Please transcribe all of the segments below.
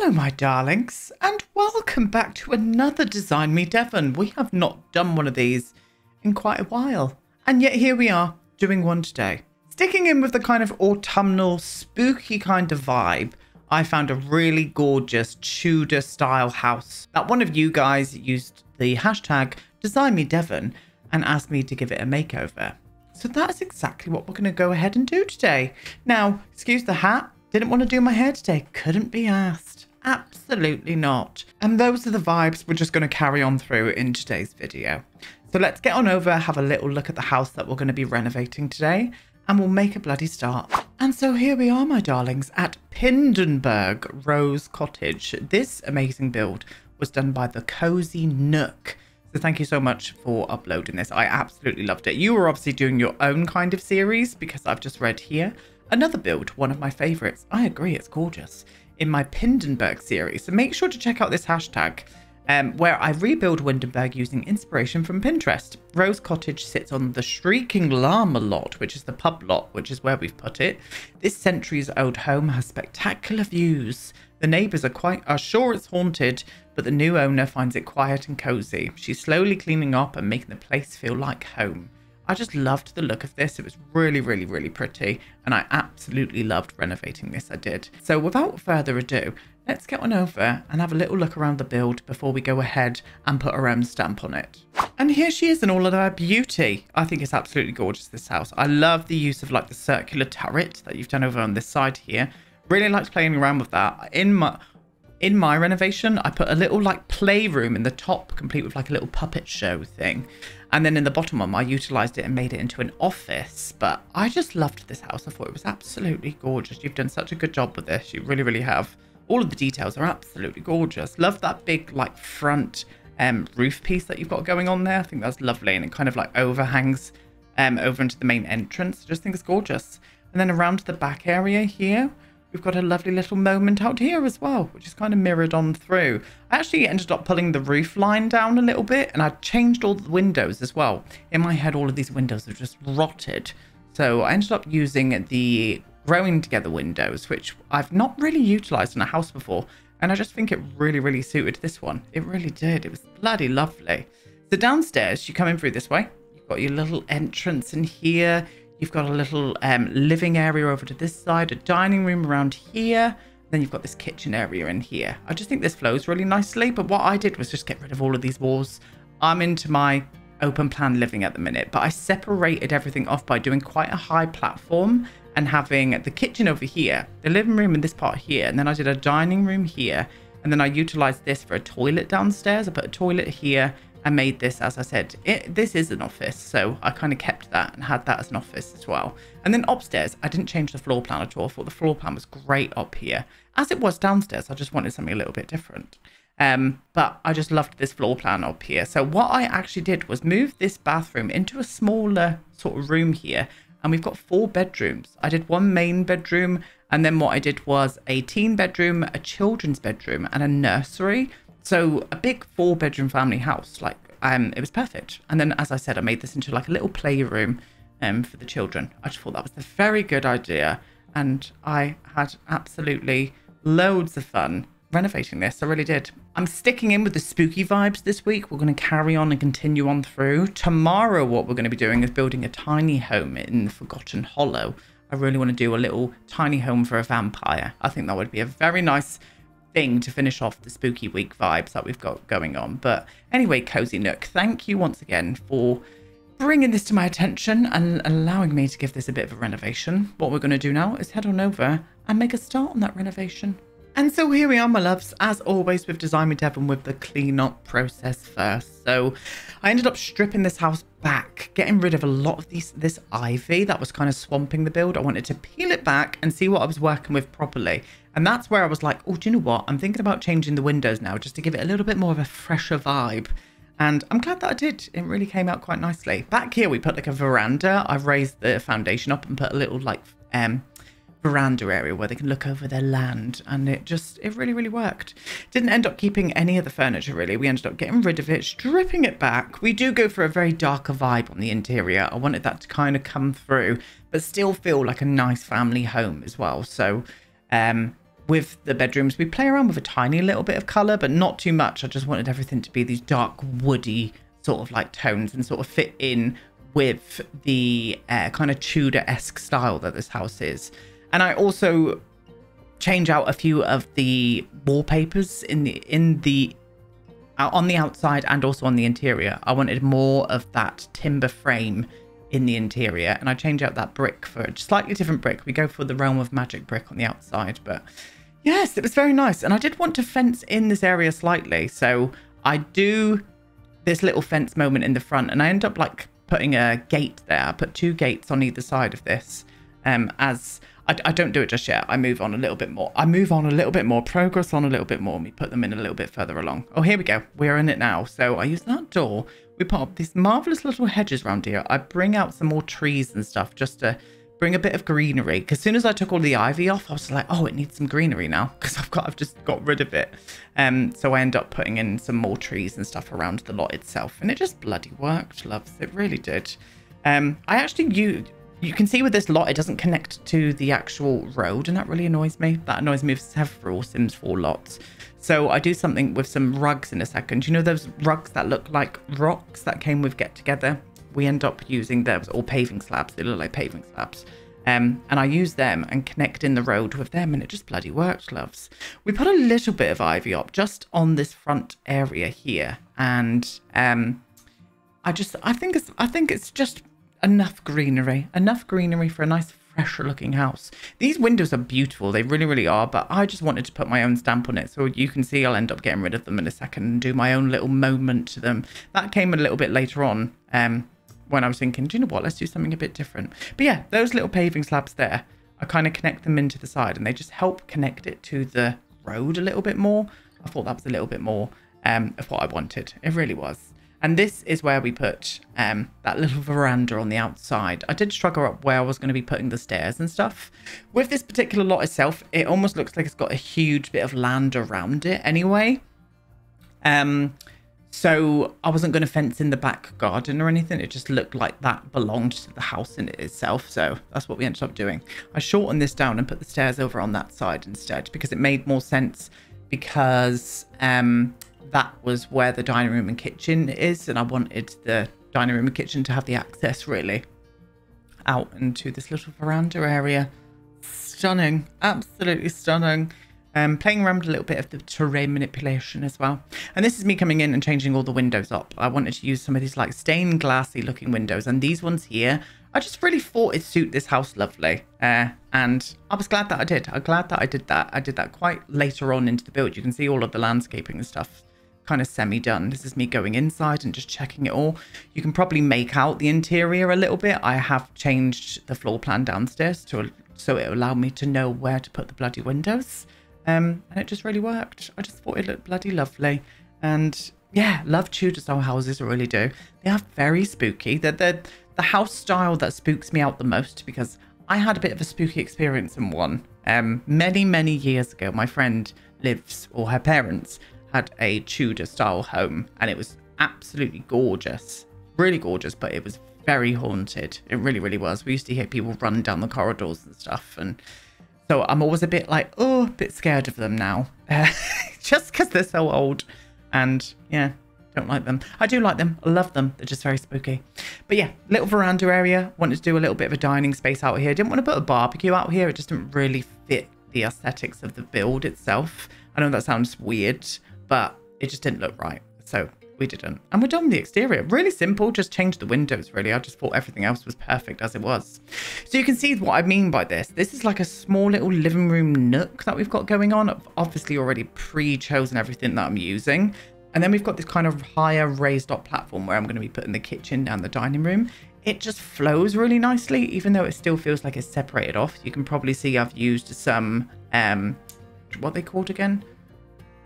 Hello, my darlings, and welcome back to another Design Me Devon. We have not done one of these in quite a while, and yet here we are doing one today. Sticking in with the kind of autumnal, spooky kind of vibe, I found a really gorgeous Tudor style house that one of you guys used the hashtag Design Me Devon and asked me to give it a makeover. So that's exactly what we're going to go ahead and do today. Now, excuse the hat, didn't want to do my hair today. Couldn't be asked. Absolutely not. And those are the vibes we're just going to carry on through in today's video. So let's get on over, have a little look at the house that we're going to be renovating today, and we'll make a bloody start. And so here we are, my darlings, at Pindenberg Rose Cottage. This amazing build was done by the Cozy Nook. So thank you so much for uploading this. I absolutely loved it. You were obviously doing your own kind of series because I've just read here Another build, one of my favorites. I agree, it's gorgeous. In my Pindenberg series. So make sure to check out this hashtag um, where I rebuild Windenburg using inspiration from Pinterest. Rose Cottage sits on the Shrieking Llama lot, which is the pub lot, which is where we've put it. This centuries old home has spectacular views. The neighbours are quite are sure it's haunted, but the new owner finds it quiet and cozy. She's slowly cleaning up and making the place feel like home. I just loved the look of this. It was really, really, really pretty. And I absolutely loved renovating this. I did. So without further ado, let's get on over and have a little look around the build before we go ahead and put our own stamp on it. And here she is in all of her beauty. I think it's absolutely gorgeous, this house. I love the use of like the circular turret that you've done over on this side here. Really liked playing around with that. In my in my renovation, I put a little like playroom in the top, complete with like a little puppet show thing. And then in the bottom one, I utilized it and made it into an office. But I just loved this house. I thought it was absolutely gorgeous. You've done such a good job with this. You really, really have. All of the details are absolutely gorgeous. Love that big like front um, roof piece that you've got going on there. I think that's lovely. And it kind of like overhangs um, over into the main entrance. I just think it's gorgeous. And then around the back area here, we've got a lovely little moment out here as well, which is kind of mirrored on through. I actually ended up pulling the roof line down a little bit and I changed all the windows as well. In my head, all of these windows are just rotted. So I ended up using the growing together windows, which I've not really utilized in a house before. And I just think it really, really suited this one. It really did. It was bloody lovely. So downstairs, you come in through this way. You've got your little entrance in here. You've got a little um, living area over to this side, a dining room around here. Then you've got this kitchen area in here. I just think this flows really nicely. But what I did was just get rid of all of these walls. I'm into my open plan living at the minute, but I separated everything off by doing quite a high platform and having the kitchen over here, the living room in this part here, and then I did a dining room here, and then I utilized this for a toilet downstairs. I put a toilet here I made this, as I said, it, this is an office, so I kind of kept that and had that as an office as well. And then upstairs, I didn't change the floor plan at all. I thought the floor plan was great up here. As it was downstairs, I just wanted something a little bit different. Um, but I just loved this floor plan up here. So what I actually did was move this bathroom into a smaller sort of room here. And we've got four bedrooms. I did one main bedroom, and then what I did was a teen bedroom, a children's bedroom, and a nursery. So a big four bedroom family house, like um, it was perfect. And then, as I said, I made this into like a little playroom um, for the children. I just thought that was a very good idea. And I had absolutely loads of fun renovating this. I really did. I'm sticking in with the spooky vibes this week. We're going to carry on and continue on through. Tomorrow, what we're going to be doing is building a tiny home in the Forgotten Hollow. I really want to do a little tiny home for a vampire. I think that would be a very nice thing to finish off the spooky week vibes that we've got going on. But anyway, Cozy Nook, thank you once again for bringing this to my attention and allowing me to give this a bit of a renovation. What we're going to do now is head on over and make a start on that renovation. And so here we are, my loves, as always with Design Me Devon with the clean up process first. So I ended up stripping this house back, getting rid of a lot of these this ivy that was kind of swamping the build. I wanted to peel it back and see what I was working with properly. And that's where I was like, oh, do you know what? I'm thinking about changing the windows now just to give it a little bit more of a fresher vibe. And I'm glad that I did. It really came out quite nicely. Back here, we put like a veranda. I've raised the foundation up and put a little like um, veranda area where they can look over their land and it just it really really worked didn't end up keeping any of the furniture really we ended up getting rid of it stripping it back we do go for a very darker vibe on the interior i wanted that to kind of come through but still feel like a nice family home as well so um with the bedrooms, we play around with a tiny little bit of colour, but not too much. I just wanted everything to be these dark, woody sort of like tones and sort of fit in with the uh, kind of Tudor-esque style that this house is. And I also change out a few of the wallpapers in the in the uh, on the outside and also on the interior. I wanted more of that timber frame in the interior and I change out that brick for a slightly different brick. We go for the Realm of Magic brick on the outside, but yes, it was very nice. And I did want to fence in this area slightly. So I do this little fence moment in the front and I end up like putting a gate there. I put two gates on either side of this um, as I, I, don't do it just yet. I move on a little bit more. I move on a little bit more, progress on a little bit more. And We put them in a little bit further along. Oh, here we go. We're in it now. So I use that door. We up these marvelous little hedges around here. I bring out some more trees and stuff just to bring a bit of greenery. Because as soon as I took all the ivy off, I was like, oh, it needs some greenery now because I've got, I've just got rid of it. Um, so I end up putting in some more trees and stuff around the lot itself, and it just bloody worked, loves. It really did. Um, I actually you you can see with this lot, it doesn't connect to the actual road, and that really annoys me. That annoys me with several Sims 4 lots. So I do something with some rugs in a second. You know those rugs that look like rocks that came with Get Together? We end up using those, or paving slabs. They look like paving slabs. Um, and I use them and connect in the road with them, and it just bloody works, loves. We put a little bit of ivy up just on this front area here, and um, I just I think it's I think it's just enough greenery, enough greenery for a nice fresher looking house. These windows are beautiful, they really, really are, but I just wanted to put my own stamp on it. So you can see I'll end up getting rid of them in a second and do my own little moment to them. That came a little bit later on um, when I was thinking, do you know what, let's do something a bit different. But yeah, those little paving slabs there, I kind of connect them into the side and they just help connect it to the road a little bit more. I thought that was a little bit more um, of what I wanted. It really was. And this is where we put um, that little veranda on the outside. I did struggle up where I was going to be putting the stairs and stuff. With this particular lot itself, it almost looks like it's got a huge bit of land around it anyway. Um, so I wasn't going to fence in the back garden or anything. It just looked like that belonged to the house in it itself. So that's what we ended up doing. I shortened this down and put the stairs over on that side instead because it made more sense because um, that was where the dining room and kitchen is, and I wanted the dining room and kitchen to have the access really out into this little veranda area. Stunning, absolutely stunning. Um, playing around a little bit of the terrain manipulation as well. And this is me coming in and changing all the windows up. I wanted to use some of these like stained glassy looking windows. And these ones here, I just really thought it suit this house lovely. Uh, and I was glad that I did. I'm glad that I did that. I did that quite later on into the build. You can see all of the landscaping and stuff kind of semi-done. This is me going inside and just checking it all. You can probably make out the interior a little bit. I have changed the floor plan downstairs to so it allowed me to know where to put the bloody windows. Um, and it just really worked. I just thought it looked bloody lovely. And yeah, love Tudor style houses, I really do. They are very spooky. They're, they're the house style that spooks me out the most because I had a bit of a spooky experience in one. Um, many, many years ago, my friend lives, or her parents, had a Tudor style home and it was absolutely gorgeous. Really gorgeous, but it was very haunted. It really, really was. We used to hear people run down the corridors and stuff. And so I'm always a bit like, oh, a bit scared of them now. Uh, just because they're so old. And yeah, don't like them. I do like them. I love them. They're just very spooky. But yeah, little veranda area. Wanted to do a little bit of a dining space out here. Didn't want to put a barbecue out here. It just didn't really fit the aesthetics of the build itself. I know that sounds weird, but it just didn't look right. So we didn't. And we're done with the exterior. Really simple, just change the windows, really. I just thought everything else was perfect as it was. So you can see what I mean by this. This is like a small little living room nook that we've got going on. I've obviously already pre-chosen everything that I'm using. And then we've got this kind of higher raised up platform where I'm going to be putting the kitchen and the dining room. It just flows really nicely, even though it still feels like it's separated off. You can probably see I've used some, um, what they called again?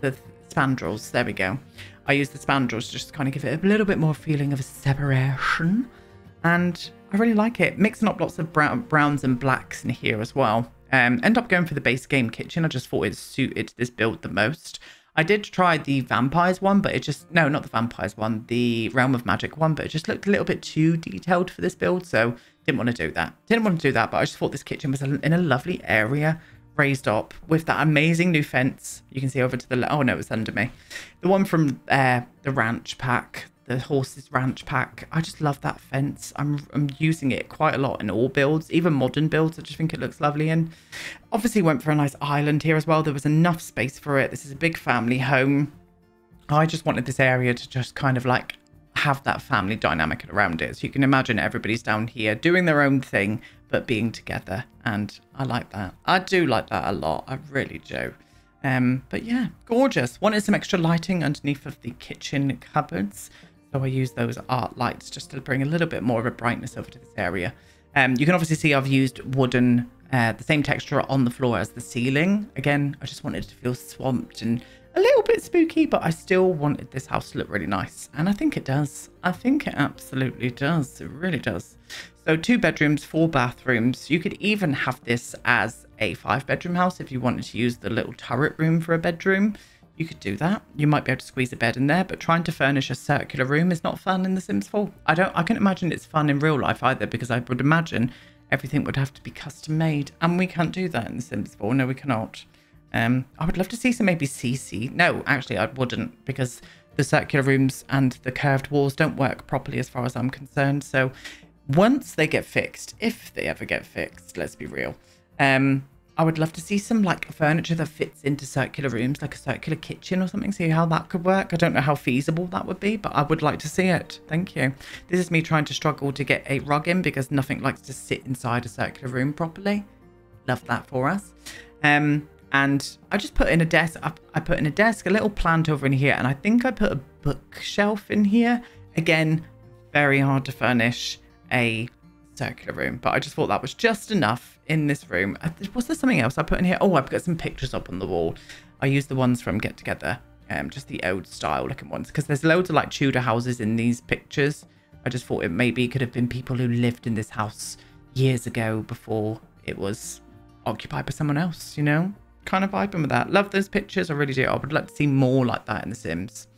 The spandrels. There we go. I use the spandrels just to kind of give it a little bit more feeling of a separation. And I really like it. Mixing up lots of brown, browns and blacks in here as well. Um, end up going for the base game kitchen. I just thought it suited this build the most. I did try the vampires one, but it just, no, not the vampires one, the Realm of Magic one, but it just looked a little bit too detailed for this build, so didn't want to do that. Didn't want to do that, but I just thought this kitchen was in a lovely area raised up with that amazing new fence. You can see over to the left. Oh no, it's under me. The one from uh, the ranch pack, the horses ranch pack. I just love that fence. I'm I'm using it quite a lot in all builds, even modern builds. I just think it looks lovely. And obviously went for a nice island here as well. There was enough space for it. This is a big family home. I just wanted this area to just kind of like have that family dynamic around it. So you can imagine everybody's down here doing their own thing, but being together. And I like that. I do like that a lot. I really do. Um, but yeah, gorgeous. Wanted some extra lighting underneath of the kitchen cupboards. So I use those art lights just to bring a little bit more of a brightness over to this area. Um, you can obviously see I've used wooden, uh, the same texture on the floor as the ceiling. Again, I just wanted to feel swamped and a little bit spooky, but I still wanted this house to look really nice. And I think it does. I think it absolutely does. It really does. So two bedrooms, four bathrooms. You could even have this as a five bedroom house if you wanted to use the little turret room for a bedroom. You could do that. You might be able to squeeze a bed in there, but trying to furnish a circular room is not fun in The Sims 4. I don't I can imagine it's fun in real life either because I would imagine everything would have to be custom made. And we can't do that in The Sims 4. No, we cannot. Um, I would love to see some maybe CC. No, actually, I wouldn't because the circular rooms and the curved walls don't work properly as far as I'm concerned. So once they get fixed, if they ever get fixed, let's be real, um, I would love to see some like furniture that fits into circular rooms, like a circular kitchen or something. See how that could work. I don't know how feasible that would be, but I would like to see it. Thank you. This is me trying to struggle to get a rug in because nothing likes to sit inside a circular room properly. Love that for us. Um, and I just put in a desk. I put in a desk, a little plant over in here, and I think I put a bookshelf in here. Again, very hard to furnish a circular room, but I just thought that was just enough in this room. Was there something else I put in here? Oh, I've got some pictures up on the wall. I used the ones from Get Together, um, just the old style looking ones, because there's loads of like Tudor houses in these pictures. I just thought it maybe could have been people who lived in this house years ago before it was occupied by someone else, you know? Kind of vibing with that. Love those pictures. I really do. I would like to see more like that in The Sims.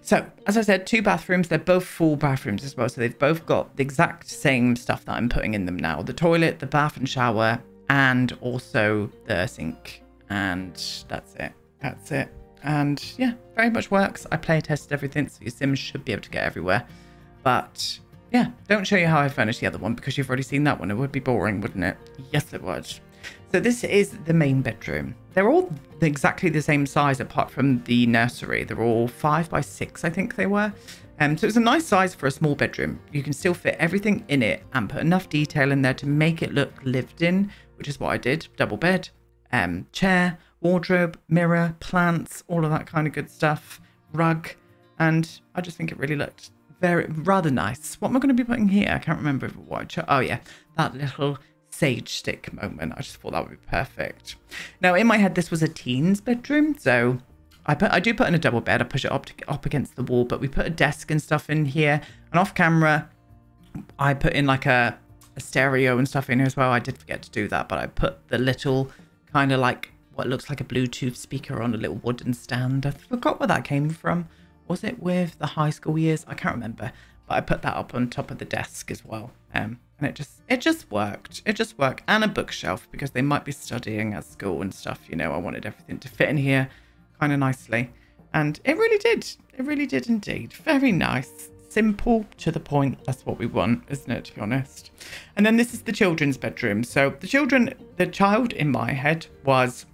So, as I said, two bathrooms. They're both full bathrooms as well. So they've both got the exact same stuff that I'm putting in them now. The toilet, the bath and shower, and also the sink. And that's it. That's it. And yeah, very much works. I play tested everything, so your Sims should be able to get everywhere. But yeah, don't show you how I furnished the other one because you've already seen that one. It would be boring, wouldn't it? Yes, it would. So this is the main bedroom. They're all exactly the same size apart from the nursery. They're all five by six, I think they were. Um, so it's a nice size for a small bedroom. You can still fit everything in it and put enough detail in there to make it look lived in, which is what I did. Double bed, um, chair, wardrobe, mirror, plants, all of that kind of good stuff, rug. And I just think it really looked very, rather nice. What am I going to be putting here? I can't remember what. Oh yeah, that little sage stick moment. I just thought that would be perfect. Now, in my head, this was a teen's bedroom, so I put I do put in a double bed. I push it up to, up against the wall, but we put a desk and stuff in here. And off camera, I put in like a, a stereo and stuff in here as well. I did forget to do that, but I put the little kind of like what looks like a Bluetooth speaker on a little wooden stand. I forgot where that came from. Was it with the high school years? I can't remember, but I put that up on top of the desk as well. Um, and it just it just worked. It just worked. And a bookshelf because they might be studying at school and stuff. You know, I wanted everything to fit in here kind of nicely. And it really did. It really did indeed. Very nice. Simple to the point. That's what we want, isn't it, to be honest? And then this is the children's bedroom. So the children, the child in my head was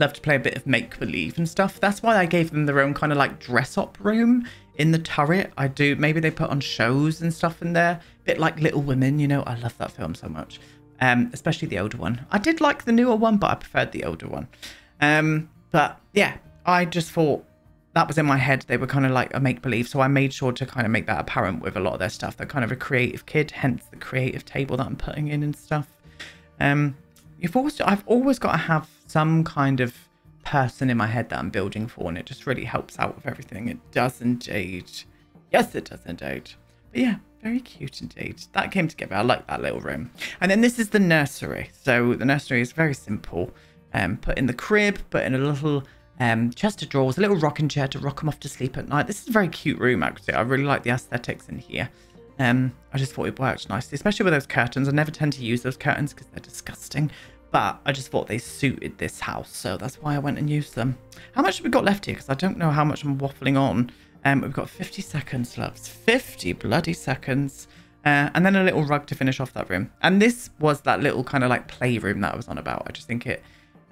love to play a bit of make believe and stuff. That's why I gave them their own kind of like dress up room in the turret. I do. Maybe they put on shows and stuff in there. A bit like Little Women, you know. I love that film so much. Um, especially the older one. I did like the newer one, but I preferred the older one. Um, but yeah, I just thought that was in my head. They were kind of like a make believe. So I made sure to kind of make that apparent with a lot of their stuff. They're kind of a creative kid, hence the creative table that I'm putting in and stuff. Um, you've always, I've always got to have some kind of person in my head that I'm building for, and it just really helps out with everything. It does indeed. Yes, it does indeed. But yeah, very cute indeed. That came together. I like that little room. And then this is the nursery. So the nursery is very simple. Um, put in the crib, put in a little um, chest of drawers, a little rocking chair to rock them off to sleep at night. This is a very cute room, actually. I really like the aesthetics in here. Um, I just thought it worked nicely, especially with those curtains. I never tend to use those curtains because they're disgusting. But I just thought they suited this house, so that's why I went and used them. How much have we got left here? Because I don't know how much I'm waffling on. Um, we've got 50 seconds left. 50 bloody seconds. Uh, and then a little rug to finish off that room. And this was that little kind of like playroom that I was on about. I just think it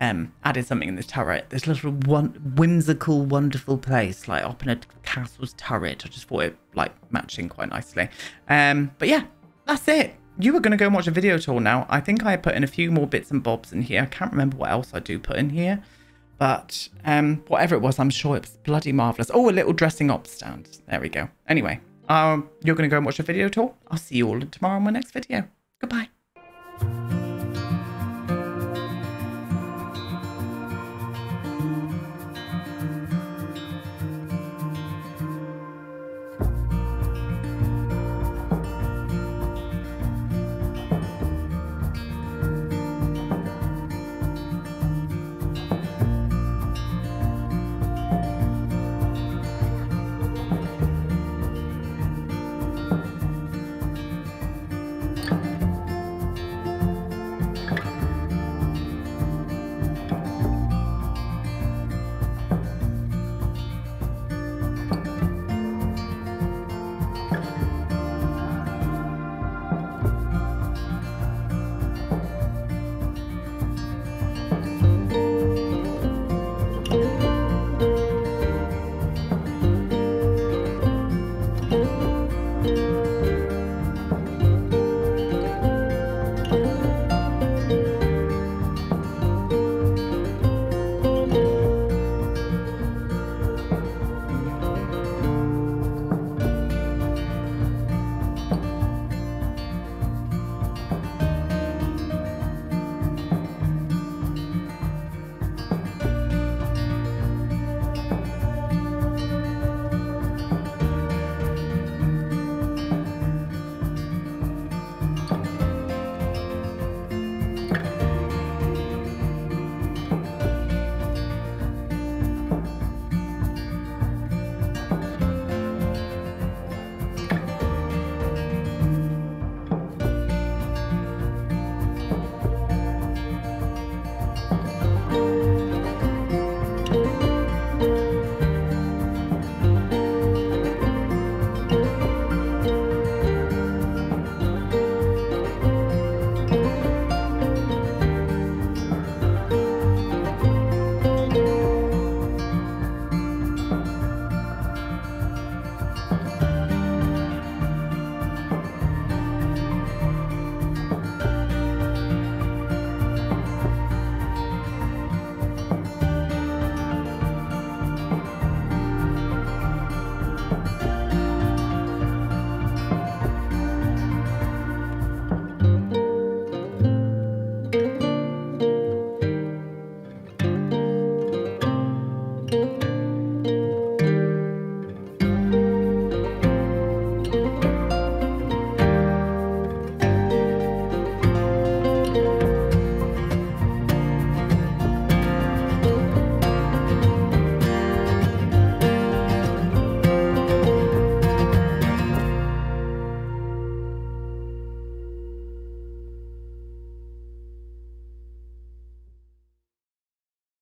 um, added something in this turret. This little one whimsical, wonderful place, like up in a castle's turret. I just thought it like matching quite nicely. Um, but yeah, that's it you were going to go and watch a video tour now. I think I put in a few more bits and bobs in here. I can't remember what else I do put in here. But um, whatever it was, I'm sure it was bloody marvellous. Oh, a little dressing up stand. There we go. Anyway, um, you're going to go and watch a video tour. I'll see you all tomorrow in my next video. Goodbye.